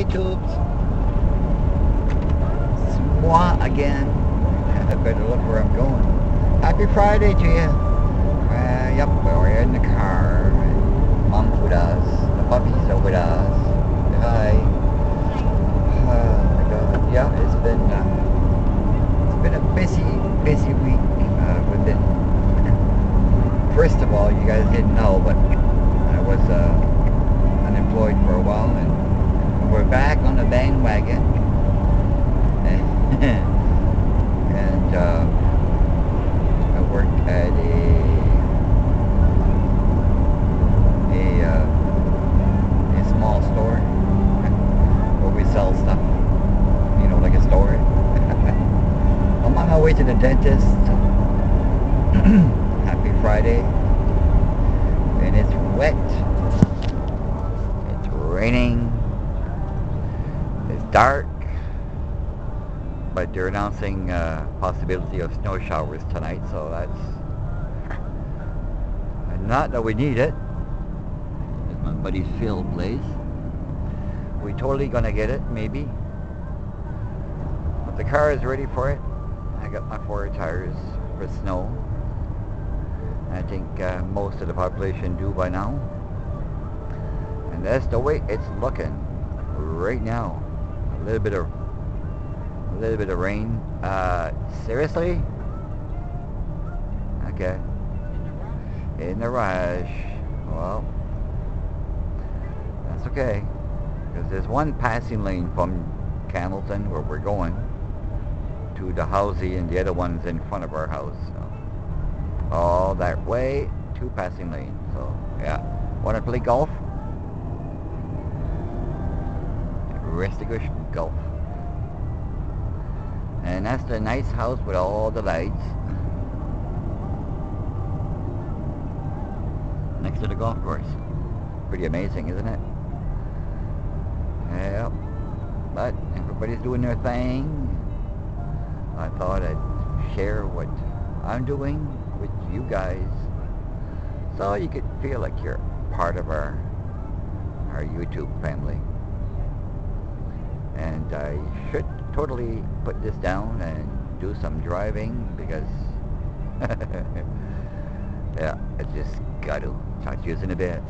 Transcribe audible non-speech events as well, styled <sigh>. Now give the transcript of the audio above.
Hey tubes. It's moi again. I better look where I'm going. Happy Friday to you. Uh, yep, we're in the car. Mom's with us. The puppies are with us. Hi. Oh my god. Yeah, it's been uh, it's been a busy, busy week. Uh, with it. First of all, you guys didn't know, but I was uh, unemployed for a while and we're back on the bandwagon. <laughs> and uh, I work at a a, uh, a small store <laughs> where we sell stuff. You know, like a store. I'm <laughs> on my way to the dentist. <clears throat> Happy Friday. And it's wet. It's raining. It's dark, but they're announcing uh, possibility of snow showers tonight, so that's <laughs> not that we need it. It's my buddy Phil place. We totally gonna get it, maybe. But the car is ready for it. I got my four tires for snow. I think uh, most of the population do by now. And that's the way it's looking right now a little bit of a little bit of rain. Uh, seriously? Okay. In the rush. Well, that's okay. Because there's one passing lane from Campbellton where we're going to Dalhousie and the other one's in front of our house. So, all that way, two passing lanes. So, yeah. Want to play golf? Restigouche Golf. And that's the nice house with all the lights. Next to the golf course. Pretty amazing, isn't it? Yep. But everybody's doing their thing. I thought I'd share what I'm doing with you guys. So you could feel like you're part of our our YouTube family and I should totally put this down and do some driving because <laughs> yeah, I just got to talk to you in a bit.